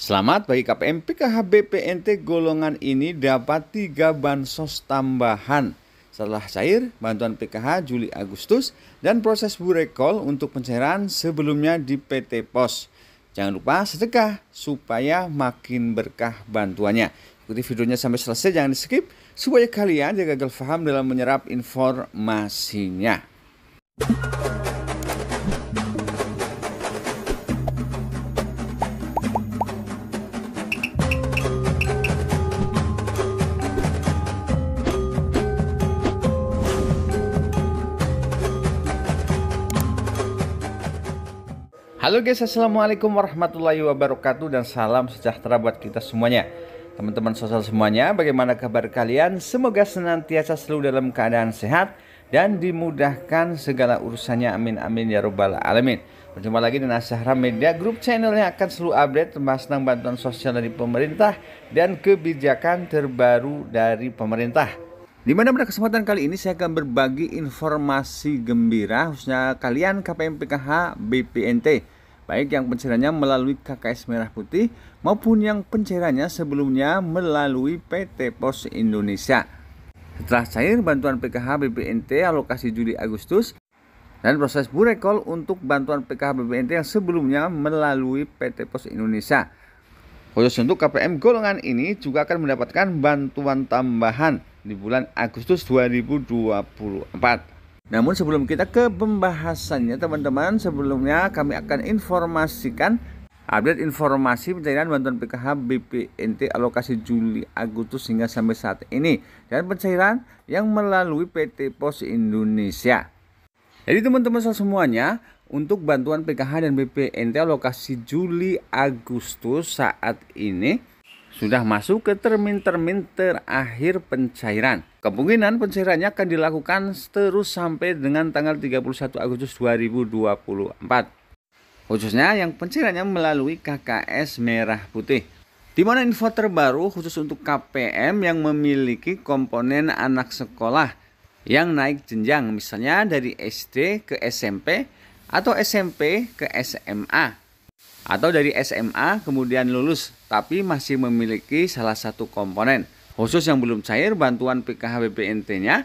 Selamat bagi KPM PKH BPNT golongan ini dapat tiga bansos tambahan setelah cair bantuan PKH Juli Agustus dan proses burekol untuk pencairan sebelumnya di PT Pos. Jangan lupa sedekah supaya makin berkah bantuannya. Ikuti videonya sampai selesai jangan di skip supaya kalian jangan gagal paham dalam menyerap informasinya. Halo guys, Assalamualaikum warahmatullahi wabarakatuh dan salam sejahtera buat kita semuanya. Teman-teman sosial semuanya, bagaimana kabar kalian? Semoga senantiasa selalu dalam keadaan sehat dan dimudahkan segala urusannya. Amin amin ya robbal alamin. Berjumpa lagi dengan Asyahra Media Group channel yang akan selalu update tentang bantuan sosial dari pemerintah dan kebijakan terbaru dari pemerintah. Di mana pada kesempatan kali ini saya akan berbagi informasi gembira khususnya kalian KPM PKH BPNT baik yang pencairannya melalui KKS Merah Putih maupun yang pencairannya sebelumnya melalui PT Pos Indonesia. Setelah cair bantuan PKH BPNT alokasi Juli Agustus dan proses burekol untuk bantuan PKH BPNT yang sebelumnya melalui PT Pos Indonesia. Khusus untuk KPM golongan ini juga akan mendapatkan bantuan tambahan di bulan Agustus 2024. Namun sebelum kita ke pembahasannya teman-teman, sebelumnya kami akan informasikan update informasi pencairan bantuan PKH BPNT alokasi Juli Agustus hingga sampai saat ini dan pencairan yang melalui PT Pos Indonesia. Jadi teman-teman semuanya untuk bantuan PKH dan BPNT alokasi Juli Agustus saat ini sudah masuk ke termin-termin terakhir pencairan. Kemungkinan pencairannya akan dilakukan terus sampai dengan tanggal 31 Agustus 2024. Khususnya yang pencairannya melalui KKS Merah Putih. Di mana info terbaru khusus untuk KPM yang memiliki komponen anak sekolah yang naik jenjang misalnya dari SD ke SMP atau SMP ke SMA atau dari SMA kemudian lulus tapi masih memiliki salah satu komponen. Khusus yang belum cair bantuan PKH BPNT-nya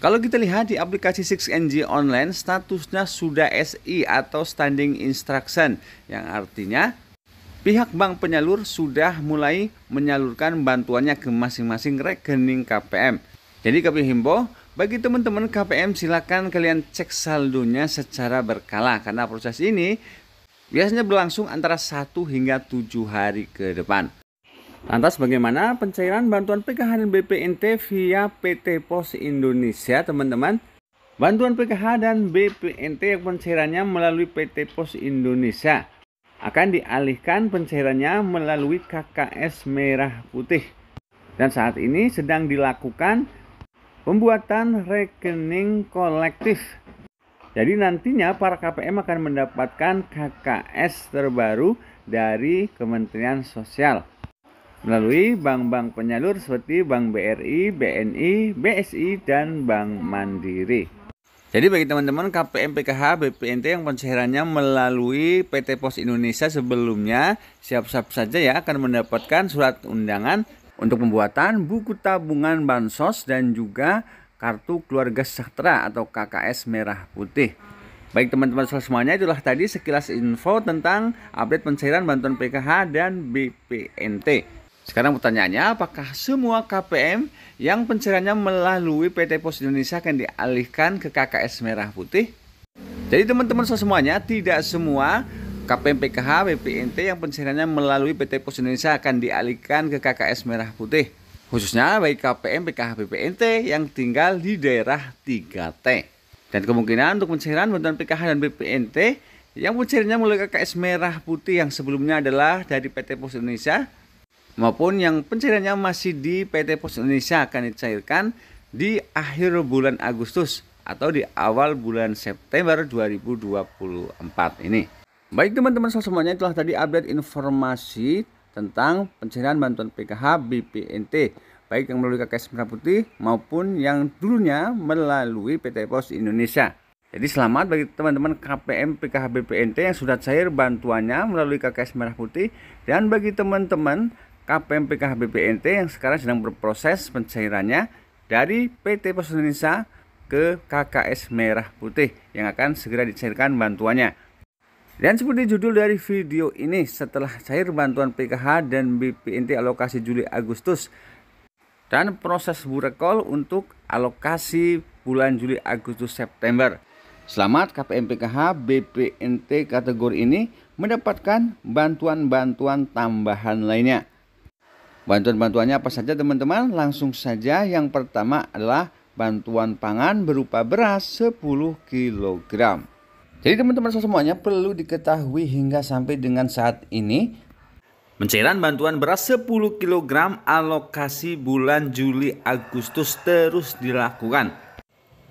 kalau kita lihat di aplikasi 6NG online statusnya sudah SI atau standing instruction. Yang artinya pihak bank penyalur sudah mulai menyalurkan bantuannya ke masing-masing rekening KPM. Jadi kami himbau bagi teman-teman KPM silakan kalian cek saldonya secara berkala. Karena proses ini biasanya berlangsung antara 1 hingga 7 hari ke depan. Lantas bagaimana pencairan bantuan PKH dan BPNT via PT Pos Indonesia teman-teman? Bantuan PKH dan BPNT yang pencairannya melalui PT Pos Indonesia akan dialihkan pencairannya melalui KKS Merah Putih. Dan saat ini sedang dilakukan pembuatan rekening kolektif jadi nantinya para KPM akan mendapatkan KKS terbaru dari Kementerian Sosial melalui bank-bank penyalur seperti Bank BRI, BNI, BSI, dan Bank Mandiri. Jadi bagi teman-teman KPM PKH BPNT yang pencairannya melalui PT Pos Indonesia sebelumnya siap-siap saja ya akan mendapatkan surat undangan untuk pembuatan buku tabungan bansos dan juga Kartu Keluarga Sejahtera atau KKS Merah Putih. Baik teman-teman semuanya itulah tadi sekilas info tentang update pencairan bantuan PKH dan BPNT. Sekarang pertanyaannya apakah semua KPM yang pencairannya melalui PT Pos Indonesia akan dialihkan ke KKS Merah Putih? Jadi teman-teman semuanya tidak semua KPM PKH BPNT yang pencairannya melalui PT Pos Indonesia akan dialihkan ke KKS Merah Putih khususnya bagi KPM PKH BPNT yang tinggal di daerah 3T. Dan kemungkinan untuk pencairan bantuan PKH dan BPNT yang pencairannya mulai KKS merah putih yang sebelumnya adalah dari PT Pos Indonesia maupun yang pencairannya masih di PT Pos Indonesia akan dicairkan di akhir bulan Agustus atau di awal bulan September 2024 ini. Baik teman-teman semuanya itulah tadi update informasi tentang pencairan bantuan PKH BPNT baik yang melalui KKS Merah Putih maupun yang dulunya melalui PT Pos Indonesia. Jadi selamat bagi teman-teman KPM PKH BPNT yang sudah cair bantuannya melalui KKS Merah Putih dan bagi teman-teman KPM PKH BPNT yang sekarang sedang berproses pencairannya dari PT Pos Indonesia ke KKS Merah Putih yang akan segera dicairkan bantuannya. Dan seperti judul dari video ini, setelah cair bantuan PKH dan BPNT alokasi Juli Agustus dan proses burekol untuk alokasi bulan Juli Agustus September. Selamat KPM PKH BPNT kategori ini mendapatkan bantuan-bantuan tambahan lainnya. Bantuan-bantuannya apa saja teman-teman? Langsung saja yang pertama adalah bantuan pangan berupa beras 10 kg. Jadi teman-teman semuanya perlu diketahui hingga sampai dengan saat ini Pencairan bantuan beras 10 kg alokasi bulan Juli Agustus terus dilakukan.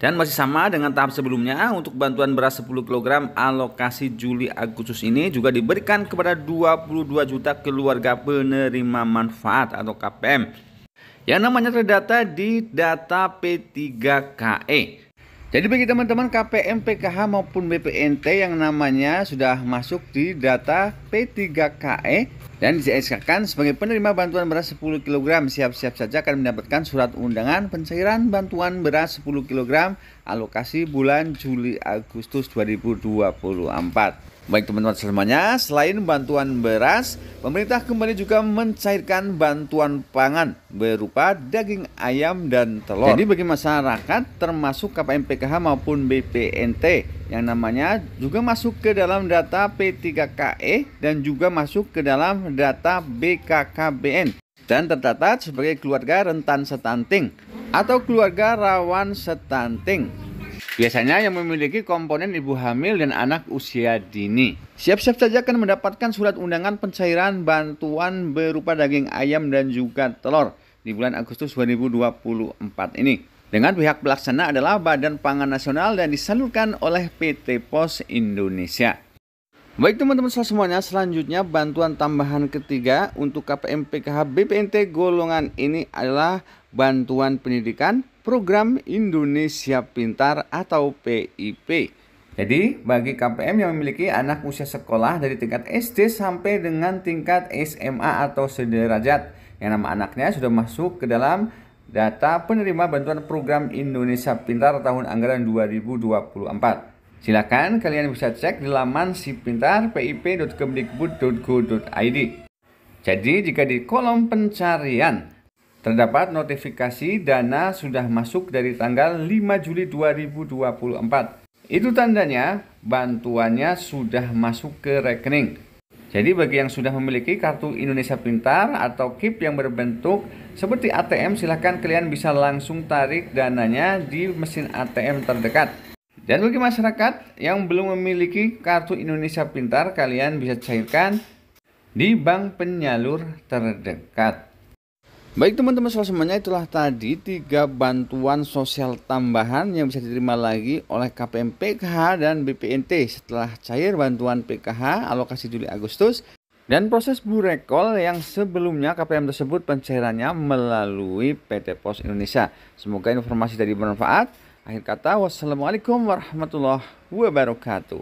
Dan masih sama dengan tahap sebelumnya untuk bantuan beras 10 kg alokasi Juli Agustus ini juga diberikan kepada 22 juta keluarga penerima manfaat atau KPM yang namanya terdata di data P3KE. Jadi bagi teman-teman KPM, PKH maupun BPNT yang namanya sudah masuk di data P3KE dan disesuaikan sebagai penerima bantuan beras 10 kg siap-siap saja akan mendapatkan surat undangan pencairan bantuan beras 10 kg alokasi bulan Juli Agustus 2024. Baik teman-teman semuanya, selain bantuan beras, pemerintah kembali juga mencairkan bantuan pangan berupa daging ayam dan telur. Jadi bagi masyarakat termasuk KPM PKH maupun BPNT yang namanya juga masuk ke dalam data P3KE dan juga masuk ke dalam data BKKBN dan tercatat sebagai keluarga rentan stunting atau keluarga rawan stunting Biasanya yang memiliki komponen ibu hamil dan anak usia dini. Siap-siap saja akan mendapatkan surat undangan pencairan bantuan berupa daging ayam dan juga telur di bulan Agustus 2024 ini. Dengan pihak pelaksana adalah Badan Pangan Nasional dan disalurkan oleh PT Pos Indonesia. Baik teman-teman semuanya, selanjutnya bantuan tambahan ketiga untuk KPM PKH BPNT golongan ini adalah bantuan pendidikan Program Indonesia Pintar atau PIP. Jadi, bagi KPM yang memiliki anak usia sekolah dari tingkat SD sampai dengan tingkat SMA atau sederajat, yang nama anaknya sudah masuk ke dalam data penerima bantuan program Indonesia Pintar tahun anggaran 2024. Silakan kalian bisa cek di laman si pintar pip.kemdikbud.go.id. Jadi, jika di kolom pencarian Terdapat notifikasi dana sudah masuk dari tanggal 5 Juli 2024. Itu tandanya bantuannya sudah masuk ke rekening. Jadi bagi yang sudah memiliki kartu Indonesia Pintar atau KIP yang berbentuk seperti ATM silahkan kalian bisa langsung tarik dananya di mesin ATM terdekat. Dan bagi masyarakat yang belum memiliki kartu Indonesia Pintar kalian bisa cairkan di bank penyalur terdekat. Baik teman-teman semuanya itulah tadi tiga bantuan sosial tambahan yang bisa diterima lagi oleh KPM PKH dan BPNT setelah cair bantuan PKH alokasi Juli Agustus dan proses burekol yang sebelumnya KPM tersebut pencairannya melalui PT Pos Indonesia. Semoga informasi tadi bermanfaat. Akhir kata, wassalamualaikum warahmatullahi wabarakatuh.